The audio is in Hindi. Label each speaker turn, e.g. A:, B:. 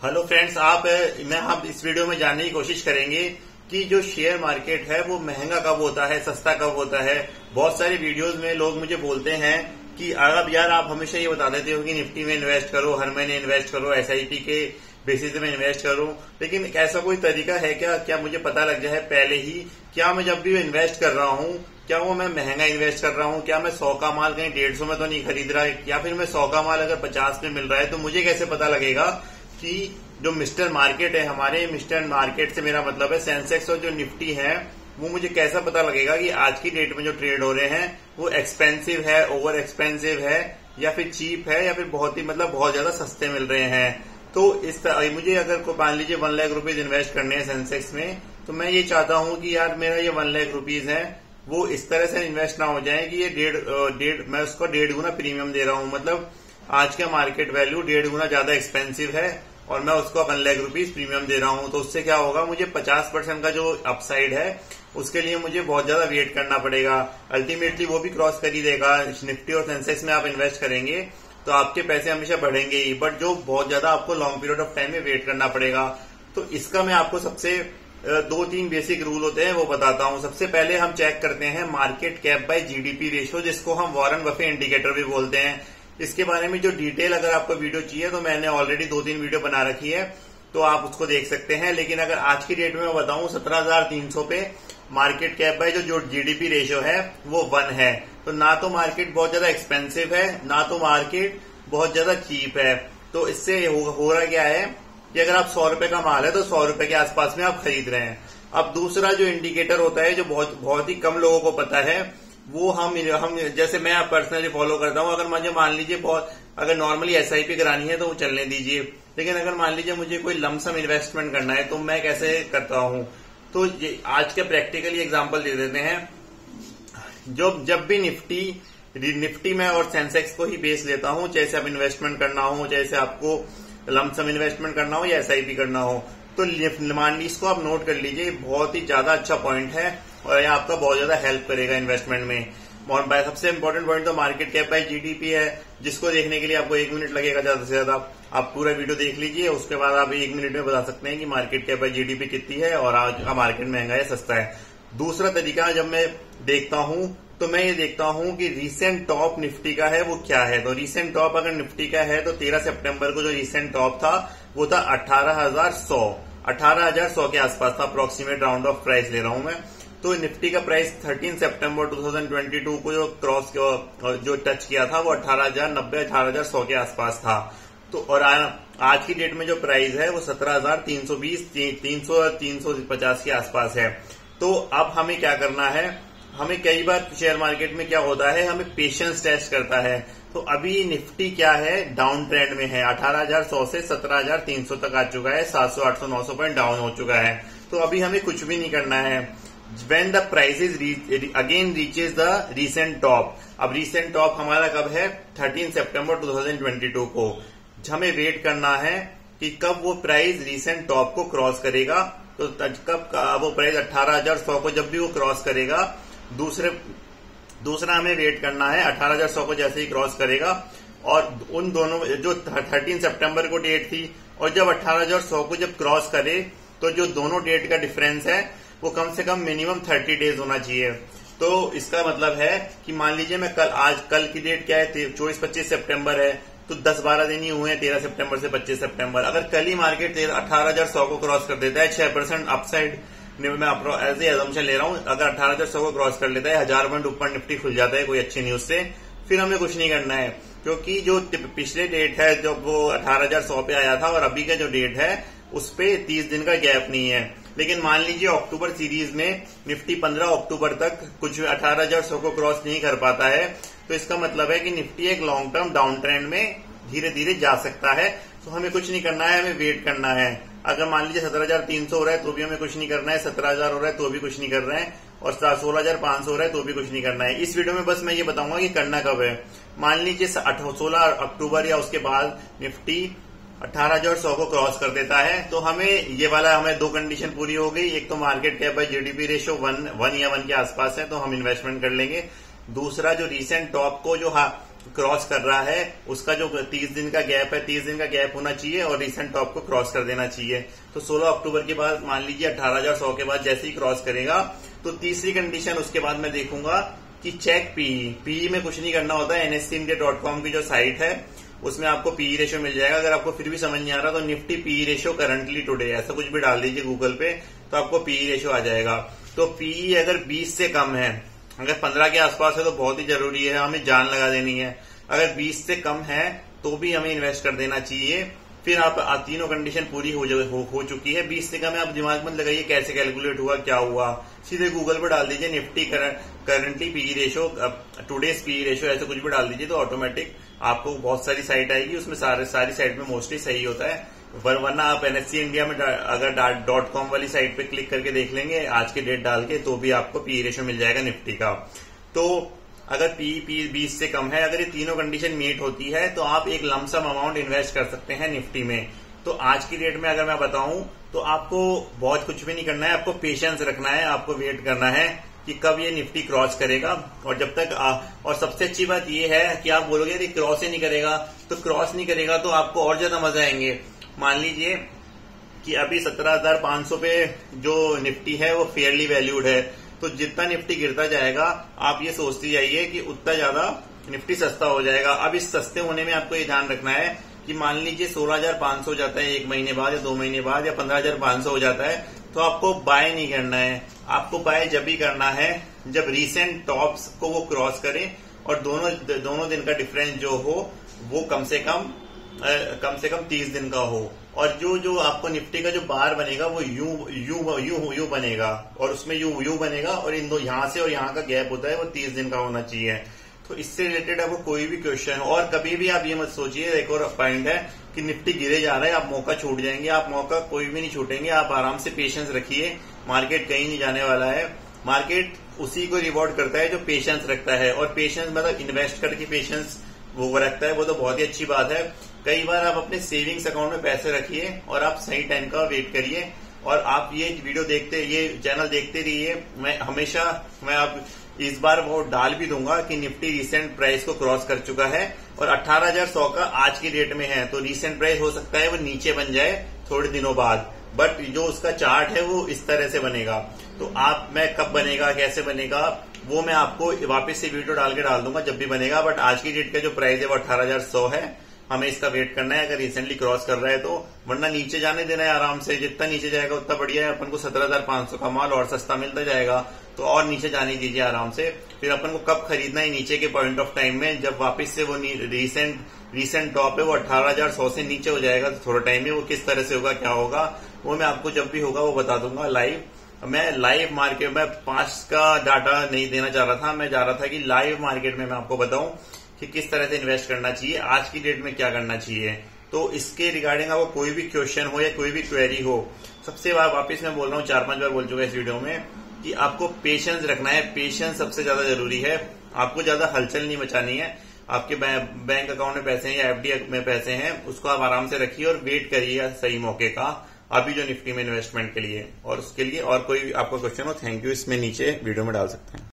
A: हेलो फ्रेंड्स, आप मैं आप इस वीडियो में जानने की कोशिश करेंगे कि जो शेयर मार्केट है, वो महँगा कब होता है, सस्ता कब होता है। बहुत सारे वीडियोस में लोग मुझे बोलते हैं कि, अब यार, आप हमेशा ये बता देते हो कि निफ्टी में इन्वेस्ट करो, हर महीने इन्वेस्ट करो, एसआईपी के बेसिस में इन्वेस्ट करूँ। लेकिन ऐसा कोई तरीका है क्या? क्या मुझे पता लग जाए पहले ही, क्या मैं जब भी इन्वेस्ट कर रहा हूँ, क्या वो मैं महँगा इन्वेस्ट कर रहा हूँ, क्या मैं सौ का माल कहीं डेढ़ सौ में तो नहीं खरीद रहा है, या फिर मैं सौ का माल अगर पचास में मिल रहा है तो मुझे कैसे पता लगेगा कि जो मिस्टर मार्केट है, हमारे मिस्टर मार्केट से मेरा मतलब है सेंसेक्स और जो निफ्टी है, वो मुझे कैसा पता लगेगा कि आज की डेट में जो ट्रेड हो रहे हैं, वो एक्सपेंसिव है, ओवर एक्सपेंसिव है, या फिर चीप है, या फिर बहुत ही मतलब बहुत ज़्यादा सस्ते मिल रहे हैं? तो इस तरह मुझे अगर मान लीजिए वन लाख रुपीज़ इन्वेस्ट करने हैं सेंसेक्स में तो मैं ये चाहता हूँ कि यार मेरा ये वन लाख रुपीज़ है, वो इस तरह से इन्वेस्ट ना हो जाए कि ये डेढ़ डेढ़, मैं उसको डेढ़ गुना प्रीमियम दे रहा हूँ। मतलब आज का मार्केट वैल्यू डेढ़ गुना ज़्यादा एक्सपेंसिव है और मैं उसको वन लाख रुपीज़ प्रीमियम दे रहा हूँ तो उससे क्या होगा, मुझे पचास परसेंट का जो अपसाइड है, उसके लिए मुझे बहुत ज़्यादा वेट करना पड़ेगा। अल्टीमेटली वो भी क्रॉस कर ही देगा निफ्टी और सेंसेक्स में आप इन्वेस्ट करेंगे तो आपके पैसे हमेशा बढ़ेंगे ही बट जो बहुत ज़्यादा आपको लॉन्ग पीरियड ऑफ़ टाइम में वेट करना पड़ेगा। तो इसका मैं आपको सबसे दो तीन बेसिक रूल होते हैं, वो बताता हूँ। सबसे पहले हम चेक करते हैं market cap by GDP ratio जिसको हम वॉरन बफे इंडिकेटर भी बोलते हैं। इसके बारे में जो डिटेल अगर आपको वीडियो चाहिए तो मैंने ऑलरेडी दो तीन वीडियो बना रखी है तो आप उसको देख सकते हैं। लेकिन अगर आज की डेट में मैं बताऊँ सत्रह हज़ार तीन सौ पे मार्केट कैप है जो जो जीडीपी रेशियो है वो वन है। तो ना तो मार्केट बहुत ज़्यादा एक्सपेंसिव है ना तो मार्केट बहुत ज़्यादा चीप है। तो इससे हो, हो रहा क्या है कि अगर आप सौ रुपए का माल है तो सौ रुपए के आसपास में आप खरीद रहे हैं। अब दूसरा जो इंडिकेटर होता है जो बहुत बहुत ही कम लोगों को पता है वो हम हम जैसे मैं आप पर्सनली फॉलो करता हूँ, अगर मुझे मान लीजिए बहुत, अगर नॉर्मली एसआईपी करानी है तो वो चलने दीजिए। लेकिन अगर मान लीजिए मुझे कोई लमसम इन्वेस्टमेंट करना है तो मैं कैसे करता हूँ? तो ये आज के प्रैक्टिकली एग्ज़ाम्पल दे देते हैं। जो, जब भी निफ्टी निफ्टी में और सेंसेक्स को ही बेस लेता हूँ जैसे आप इन्वेस्टमेंट करना हो जैसे आपको लमसम इन्वेस्टमेंट करना हो या एसआईपी करना हो तो मान लीजिए इसको आप नोट कर लीजिए, बहुत ही ज़्यादा अच्छा पॉइंट है। और यह आपका बहुत ज़्यादा हेल्प करेगा इन्वेस्टमेंट में। और सबसे इम्पोर्टेंट पॉइंट तो मार्केट कैप बाय जीडीपी है, जिसको देखने के लिए आपको एक मिनट लगेगा ज़्यादा से ज़्यादा। आप पूरा वीडियो देख लीजिए, उसके बाद आप एक मिनट में बता सकते हैं कि मार्केट कैप बाय जीडीपी कितनी है और आज का मार्केट महँगा है सस्ता है। दूसरा तरीका, जब मैं देखता हूँ तो मैं ये देखता हूँ कि रिसेंट टॉप निफ्टी का है, वो क्या है? तो रिसेंट टॉप अगर निफ्टी का है तो 13 सितंबर को जो रिसेंट टॉप था, वो था अठारह हज़ार सौ। अठारह हज़ार सौ के आसपास था अप्रोक्सीमेट राउंड ऑफ़ प्राइस ले रहा हूँ मैं। तो निफ्टी का प्राइस 13 सितंबर 2022 को जो क्रॉस जो टच किया था वो अठारह हज़ार नब्बे अठारह हज़ार सौ के आसपास था। तो और आ, आज की डेट में जो प्राइस है वो सत्रह हज़ार तीन सौ बीस तीन सौ तीन सौ पचास के आसपास है। तो अब हमें क्या करना है? हमें कई बार शेयर मार्केट में क्या होता है? हमें पेशेंस टेस्ट करता है। तो अभी निफ्टी क्या है? डाउन ट्रेंड में है। अठारह हज़ार सौ से सत्रह हज़ार तीन सौ तक आ चुका है। सात सौ आठ सौ नौ सौ पॉइंट डाउन हो चुका है। तो अभी हमें कुछ भी नहीं करना है। When the price is re, again reaches the recent top. अब recent top हमारा कब है? 13 सितंबर 2022 को। हमें वेट करना है कि कब वो प्राइस रिसेंट टॉप को क्रॉस करेगा। तो कब वो प्राइस अठारह हज़ार सौ को जब भी वो क्रॉस करेगा दूसरे दूसरा हमें वेट करना है अठारह हज़ार सौ को जैसे ही क्रॉस करेगा। और उन दोनों जो थर्टीन सितंबर को डेट थी और जब अठारह हज़ार सौ को जब क्रॉस करे तो जो दोनों डेट का डिफरेंस है वो कम से कम मिनिमम थर्टी डेज़ होना चाहिए। तो इसका मतलब है कि मान लीजिए मैं कल, आज, कल की डेट क्या है? चौबीस पच्चीस सितंबर है तो दस बारह दिन ही हुए हैं, तेरह सितंबर से पच्चीस सितंबर अगर कल ही मार्केट अठारह हज़ार सौ को क्रॉस कर देता है, छह परसेंट अपसाइड मैं एज एजम्पन ले रहा हूँ, अगर अठारह हज़ार सौ को क्रॉस कर लेता है, हज़ार पॉइंट ऊपर निफ्टी खुल जाता है कोई अच्छी न्यूज़ से, फिर हमें कुछ नहीं करना है। क्योंकि जो पिछले डेट है, जब वो अठारह हज़ार सौ पे आया था, और अभी का जो डेट है, उस पर तीस दिन का गैप नहीं है। लेकिन मान लीजिए अक्टूबर सीरीज़ में निफ्टी 15 अक्टूबर तक कुछ अठारह हज़ार सौ को क्रॉस नहीं कर पाता है तो इसका मतलब है कि निफ्टी एक लॉन्ग टर्म डाउन ट्रेंड में धीरे धीरे जा सकता है। तो हमें कुछ नहीं करना है, हमें वेट करना है। अगर मान लीजिए सत्रह हज़ार तीन सौ हो रहा है तो भी हमें कुछ नहीं करना है। सत्रह हज़ार हो रहा है तो भी कुछ नहीं कर रहे हैं। और सोलह हज़ार पाँच सौ हो रहा है तो भी कुछ नहीं करना है। इस वीडियो में बस मैं ये बताऊँगा कि करना कब है। मान लीजिए सोलह अक्टूबर या उसके बाद निफ्टी अठारह हज़ार सौ को क्रॉस कर देता है तो हमें ये वाला हमें दो कंडीशन पूरी हो गई। एक तो market cap by GDP ratio one one या वन के आसपास है तो हम इन्वेस्टमेंट कर लेंगे। दूसरा जो रिसेंट टॉप को जो क्रॉस कर रहा है, उसका जो 30 दिन का गैप है 30 दिन का गैप होना चाहिए और रिसेंट टॉप को क्रॉस कर देना चाहिए। तो 16 अक्टूबर के बाद, मान लीजिए अठारह के बाद जैसे ही क्रॉस करेगा तो तीसरी कंडीशन उसके बाद मैं देखूँगा कि चेक पीई पीई में कुछ नहीं करना होता है एनएससी इंडिया डॉट कॉम की जो साइट है उसमें आपको पीई रेशियो मिल जाएगा। अगर आपको फिर भी समझ नहीं आ रहा तो Nifty PE ratio currently today ऐसा कुछ भी डाल दीजिए गूगल पे तो आपको पीई रेशियो आ जाएगा। तो पीई अगर 20 से कम है अगर 15 के आसपास है तो बहुत ही ज़रूरी है। हमें जान लगा देनी है। अगर 20 से कम है तो भी हमें इन्वेस्ट कर देना चाहिए। फिर आप तीनों कंडीशन पूरी हो, हो, हो चुकी है। बीस से कम है आप दिमाग में लगाइए कैसे कैलकुलेट हुआ क्या हुआ। सीधे गूगल पर डाल दीजिए Nifty currently PE ratio today's PE ratio ऐसे कुछ भी डाल दीजिए तो ऑटोमेटिक आपको बहुत सारी साइट आएगी, उसमें सारे सारी साइट में मोस्टली सही होता है। वरना आप एनएससी इंडिया में अगर डॉट कॉम वाली साइट पे क्लिक करके देख लेंगे, आज की डेट डाल के तो भी आपको पीई रेशो मिल जाएगा निफ्टी का। तो अगर पी पी बीस से कम है, अगर ये तीनों कंडीशन मीट होती है तो आप एक लमसम अमाउंट इन्वेस्ट कर सकते हैं निफ्टी में। तो आज की डेट में अगर मैं बताऊँ तो आपको बहुत कुछ भी नहीं करना है, आपको पेशेंस रखना है, आपको वेट करना है। कि कब ये निफ्टी क्रॉस करेगा। और जब तक आ, और सबसे अच्छी बात ये है कि आप बोलोगे यदि क्रॉस ही नहीं करेगा। तो क्रॉस नहीं करेगा तो आपको और ज़्यादा मज़ा आएँगे। मान लीजिए कि अभी सत्रह हज़ार पाँच सौ पे जो निफ्टी है वो फेयरली वैल्यूड है। तो जितना निफ्टी गिरता जाएगा आप ये सोचते जाइए कि उतना ज़्यादा निफ्टी सस्ता हो जाएगा। अब इस सस्ते होने में आपको ये ध्यान रखना है कि मान लीजिए सोलह हज़ार पाँच सौ जाता है एक महीने बाद या दो महीने बाद या पंद्रह हज़ार पाँच सौ हो जाता है तो आपको बाय नहीं करना है। आपको बाय जब भी करना है जब रिसेंट टॉप्स को वो क्रॉस करें और दोनों दोनों दिन का डिफरेंस जो हो वो कम से कम आ, कम से कम तीस दिन का हो। और जो जो आपको निफ्टी का जो बार बनेगा वो यू यू यू यू बनेगा और उसमें यू यू बनेगा और इन दो यहाँ से और यहाँ का गैप होता है वो तीस दिन का होना चाहिए। तो इससे रिलेटेड आपको कोई भी क्वेश्चन और कभी भी आप ये मत सोचिए, एक और पॉइंट है कि निफ्टी गिरे जा रहा है, आप मौका छूट जाएँगे, आप मौका कोई भी नहीं छूटेंगे, आप आराम से पेशेंस रखिए मार्केट कहीं नहीं जाने वाला है। मार्केट उसी को रिवॉर्ड करता है जो पेशेंस रखता है, और पेशेंस मतलब इन्वेस्ट करके पेशेंस वो रखता है, वो तो बहुत ही अच्छी बात है। कई बार आप अपने सेविंग्स अकाउंट में पैसे रखिए, और आप सही टाइम का वेट करिए और आप ये वीडियो देखते, ये चैनल देखते रहिए। मैं हमेशा, मैं आप इस बार वो डाल भी दूँगा कि निफ्टी रिसेंट प्राइस को क्रॉस कर चुका है और अठारह हज़ार सौ का आज की डेट में है। तो रिसेंट प्राइस हो सकता है वो नीचे बन जाए थोड़े दिनों बाद। बट जो उसका चार्ट है वो इस तरह से बनेगा। तो आप, मैं कब बनेगा, कैसे बनेगा, वो मैं आपको वापस से वीडियो डाल के डाल दूँगा जब भी बनेगा। बट आज की डेट का जो प्राइस है वो सौ है। हमें इसका वेट करना है, अगर रिसेंटली क्रॉस कर रहा है तो वरना नीचे जाने देना है आराम से, जितना नीचे जाएगा उतना बढ़िया है, अपन को सत्रह हज़ार पाँच सौ का माल और सस्ता मिलता जाएगा। तो और नीचे जाने दीजिए आराम से। फिर अपन को कब खरीदना है नीचे के पॉइंट ऑफ़ टाइम में, जब वापस से वो रिसेंट रिसेंट टॉप है, वो अट्ठारह हज़ार सौ से नीचे हो जाएगा तो थोड़ा टाइम में वो किस तरह से होगा, क्या होगा, वो मैं आपको जब भी होगा वो बता दूँगा लाइव मैं लाइव मार्केट में पाँच का डाटा नहीं देना चाह रहा था, मैं जा रहा था कि लाइव मार्केट में मैं आपको बताऊँ। कि किस तरह से इन्वेस्ट करना चाहिए, आज की डेट में क्या करना चाहिए। तो इसके रिगार्डिंग आपको कोई भी क्वेश्चन हो या कोई भी क्वेरी हो, सबसे वापिस मैं बोल रहा हूँ, चार पाँच बार बोल चुका इस वीडियो में कि आपको पेशेंस रखना है। पेशेंस सबसे ज़्यादा ज़रूरी है। आपको ज़्यादा हलचल नहीं मचानी है। आपके बैंक अकाउंट में पैसे हैं या एफडी में पैसे हैं, उसको आप आराम से रखिए और वेट करिए सही मौके का अभी जो निफ्टी में इन्वेस्टमेंट के लिए। और उसके लिए और कोई आपका क्वेश्चन हो थैंक यू इसमें नीचे वीडियो में डाल सकते हैं।